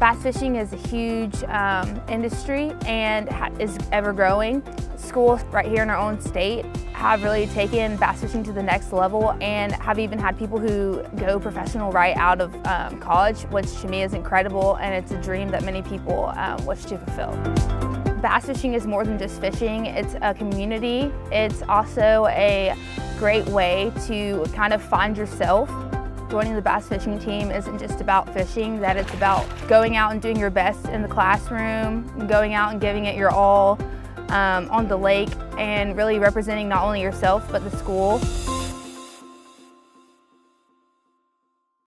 Bass fishing is a huge um, industry and is ever growing. Schools right here in our own state have really taken bass fishing to the next level and have even had people who go professional right out of um, college, which to me is incredible and it's a dream that many people um, wish to fulfill. Bass fishing is more than just fishing, it's a community. It's also a great way to kind of find yourself Joining the bass fishing team isn't just about fishing, that it's about going out and doing your best in the classroom, going out and giving it your all um, on the lake and really representing not only yourself but the school.